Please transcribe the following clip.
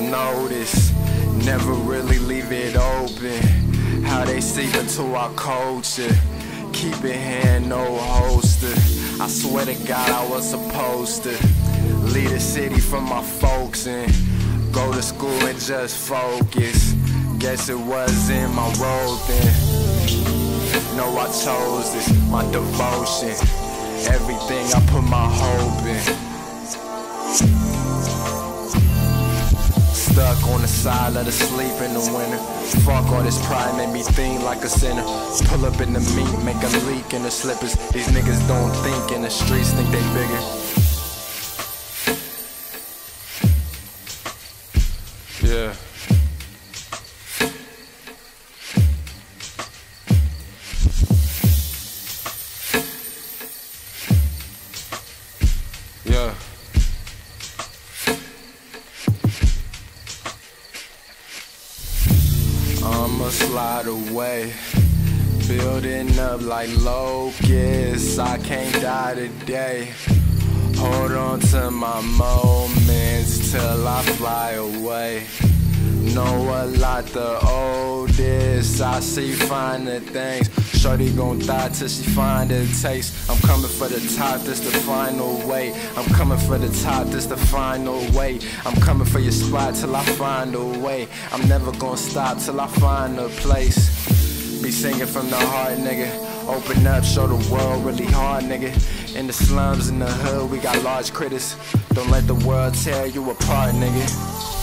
notice. Never really leave it open. How they seep into our culture. Keep it hand, no holster. I swear to God, I was supposed to leave the city from my folks and go to school and just focus. Guess it was in my road then. No, I chose this, my devotion. Everything I put my hope in. Stuck on the side, let her sleep in the winter. Fuck all this pride, made me think like a sinner. Pull up in the meat, make a leak in the slippers. These niggas don't think in the streets, think they bigger. Yeah. Yeah. I'ma slide away. Building up like locusts. I can't die today. Hold on to my moments till I fly away. Know a lot the oldest. I see finer things. Shorty gon' die till she find a taste. I'm coming for the top, this the final way. I'm coming for the top, this the final way. I'm coming for your spot till I find a way. I'm never gonna stop till I find a place. Be singing from the heart, nigga. Open up, show the world really hard, nigga. In the slums, in the hood, we got large critters. Don't let the world tear you apart, nigga.